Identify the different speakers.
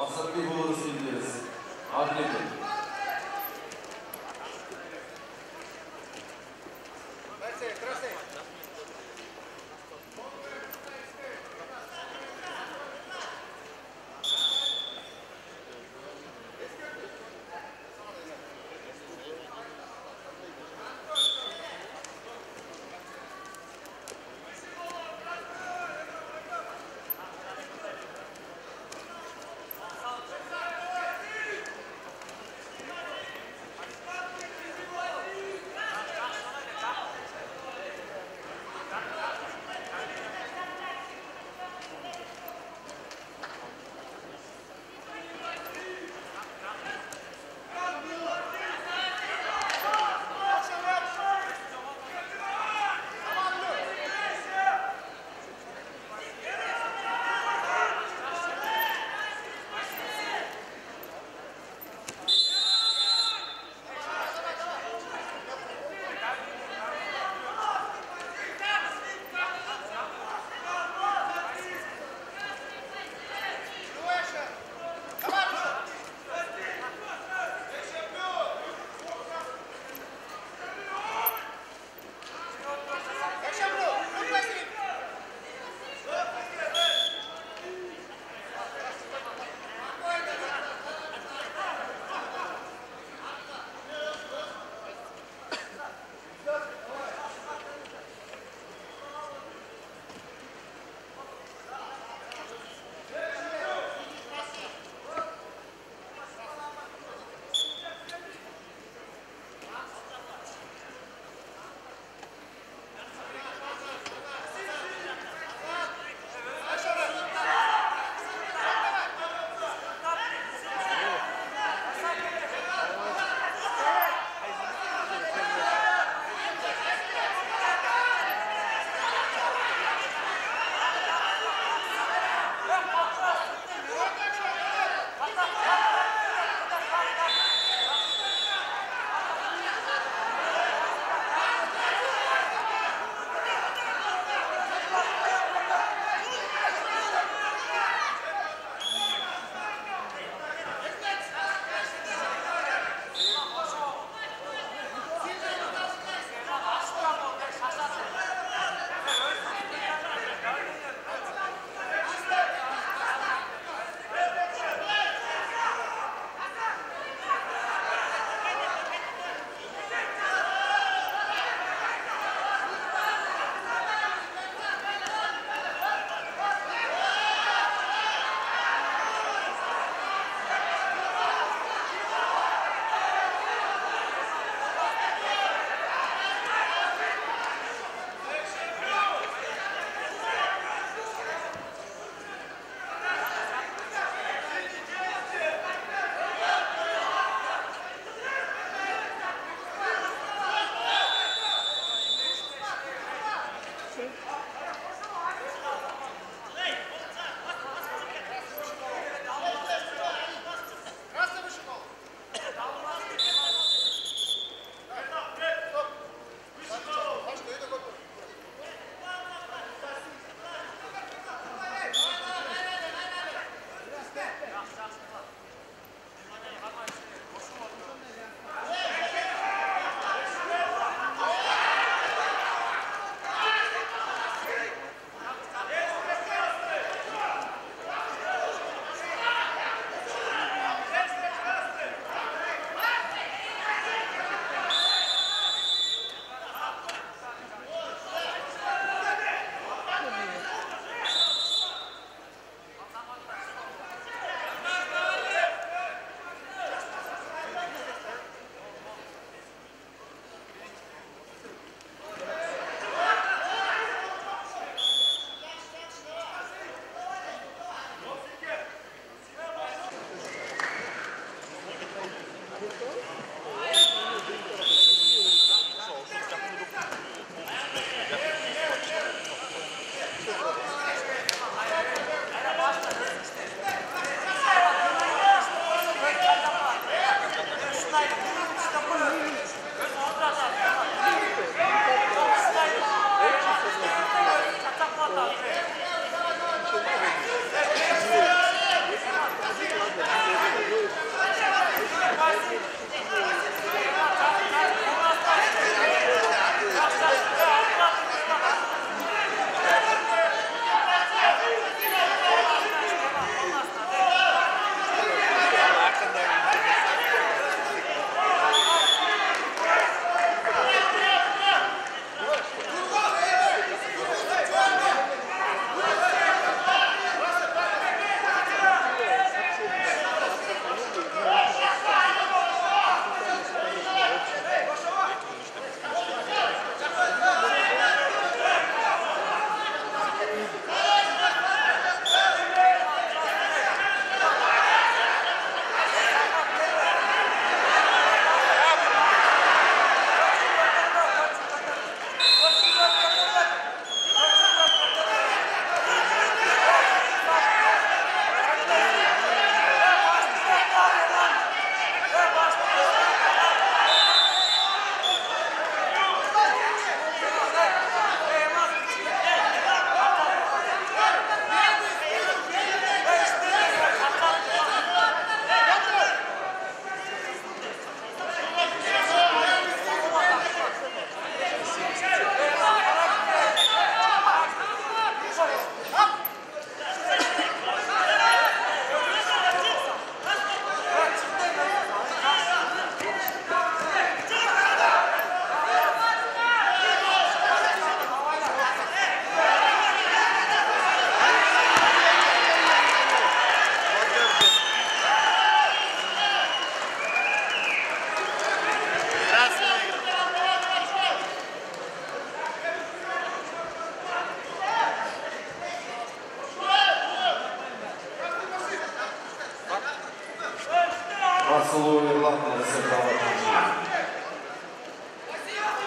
Speaker 1: Vasapi Bhur Seniors, Arnival. Арселу Ірландія, це права.